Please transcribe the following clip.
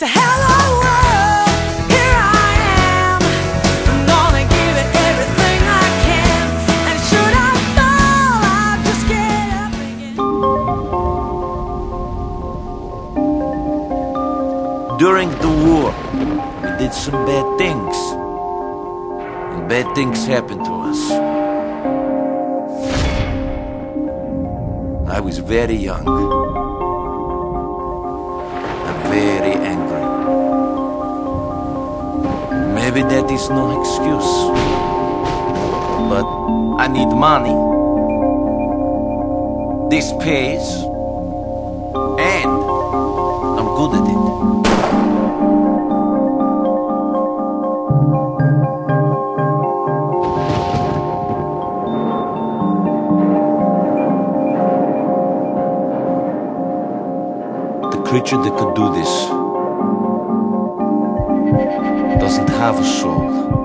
So hello world. During the war, we did some bad things. And bad things happened to us. I was very young. Maybe that is no excuse. But I need money. This pays. And I'm good at it. The creature that could do this doesn't have a soul.